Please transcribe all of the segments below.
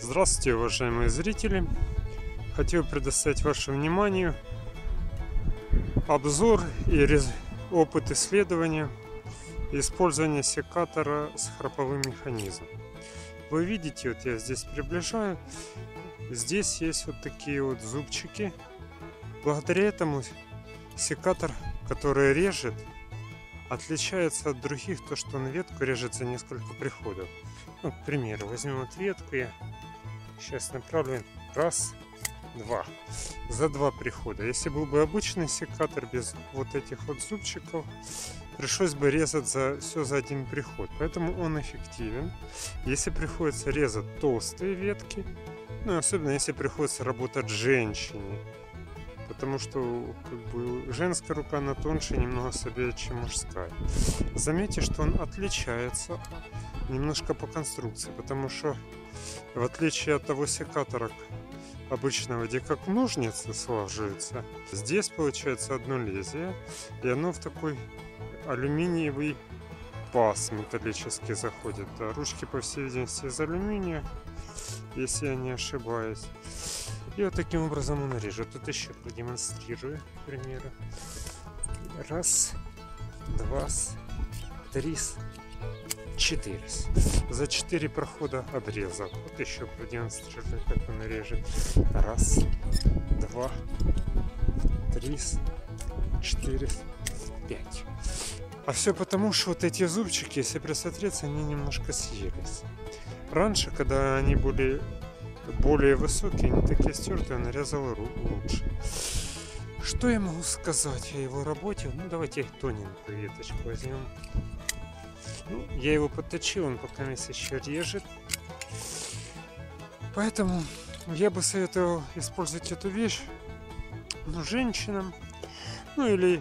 Здравствуйте, уважаемые зрители! Хотел предоставить вашему вниманию обзор и рез- опыт исследования использования секатора с храповым механизмом. Вы видите, вот я здесь приближаю, здесь есть вот такие вот зубчики. Благодаря этому секатор, который режет, отличается от других, то что на ветку режет за несколько приходов. Ну, к примеру, возьмем вот ветку я сейчас направлю раз, два. За два прихода. Если был бы обычный секатор без вот этих вот зубчиков, пришлось бы резать за все за один приход. Поэтому он эффективен. Если приходится резать толстые ветки, ну особенно если приходится работать женщине, потому что как бы женская рука на тоньше немного слабее, чем мужская. Заметьте, что он отличается немножко по конструкции, потому что в отличие от того секатора обычного, где как ножницы слаживаются, здесь получается одно лезвие, и оно в такой алюминиевый паз металлический заходит. Ручки, по всей видимости, из алюминия, если я не ошибаюсь. И вот таким образом он режет. Тут еще продемонстрирую, к примеру. Раз, два, три, четыре. За четыре прохода обрезал. Вот еще продемонстрирую, как он режет. Раз, два, три, четыре, пять. А все потому, что вот эти зубчики, если присмотреться, они немножко съелись. Раньше, когда они были более высокие, они такие стертые, нарезал ру- лучше. Что я могу сказать о его работе? Ну, давайте тоненькую веточку возьмем. Ну, я его подточил, он пока месяц еще режет. Поэтому я бы советовал использовать эту вещь ну, женщинам. Ну или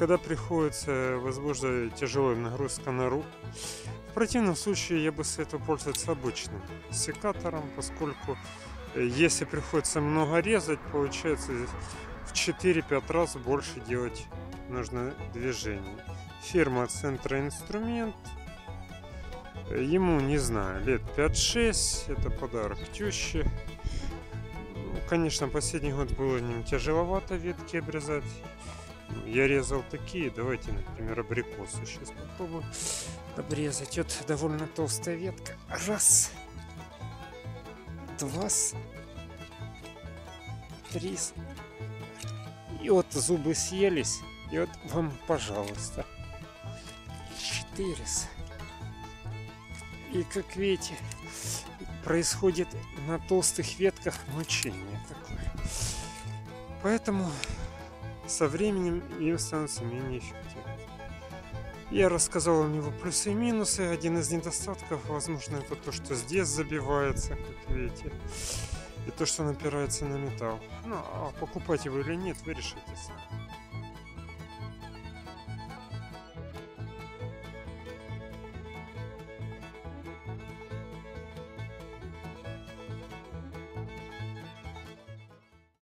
когда приходится, возможно, тяжелая нагрузка на руку. В противном случае я бы советовал пользоваться обычным секатором, поскольку э, если приходится много резать, получается в 4-5 раз больше делать нужно движений. Фирма Центра Инструмент. Ему, не знаю, лет 5-6. Это подарок теще. Ну, Конечно, последний год было ним тяжеловато ветки обрезать. Я резал такие. Давайте, например, абрикосу сейчас попробую обрезать. Вот довольно толстая ветка. Раз. Два. Три. И вот зубы съелись. И вот вам, пожалуйста. Четыре. И как видите, происходит на толстых ветках мучение такое. Поэтому со временем им становится менее эффективным. Я рассказал у него плюсы и минусы. Один из недостатков, возможно, это то, что здесь забивается, как видите. И то, что напирается на металл. Ну, а покупать его или нет, вы решите сами.